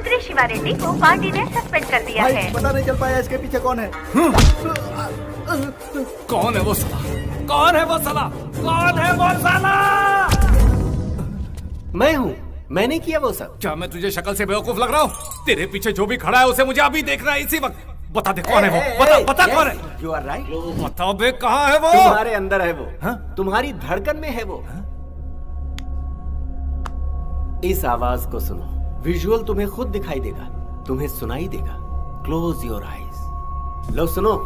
मंत्री शिवा रेड्डी को पार्टी ने सस्पेंड कर दिया है। पता नहीं चल पाया इसके पीछे कौन है। कौन है वो साला? कौन है वो साला? कौन है वो साला? मैं हूँ। मैंने किया वो सब। क्या मैं तुझे शक्ल से बेवकूफ़ लग रहा हूँ? तेरे पीछे जो भी खड़ा है उसे मुझे अभी देखना है इसी वक्त। बता दे कौन है वो? बता बता कौन है? यू आर राइट बता बे कहाँ है वो? तुम्हारे अंदर है वो। तुम्हारी धड़कन में है वो। इस आवाज़ को सुनो। विजुअल तुम्हें खुद दिखाई देगा तुम्हें सुनाई देगा। क्लोज योर आईज लो सुनो।